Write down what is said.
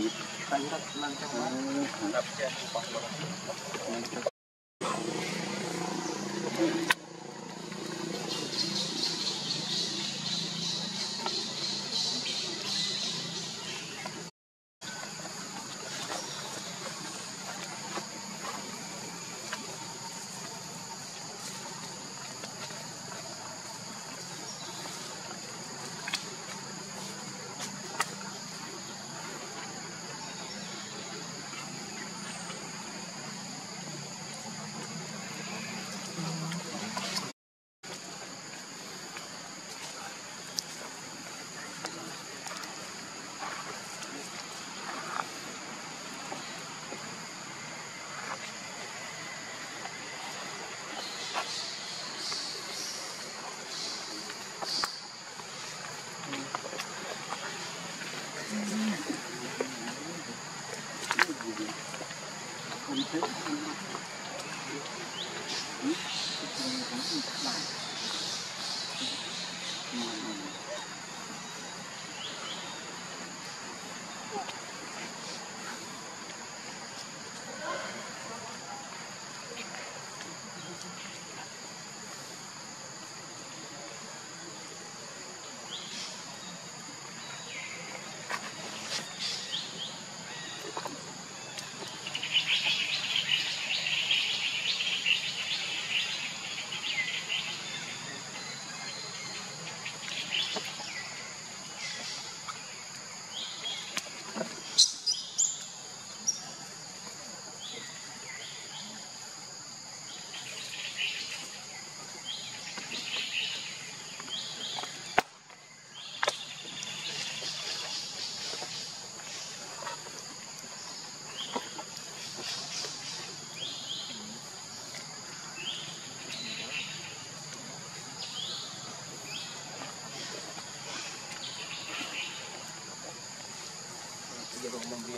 ีตั้งแต่นั่งจังหวรับแจ้งควาร้ Thank you. quiero un hombre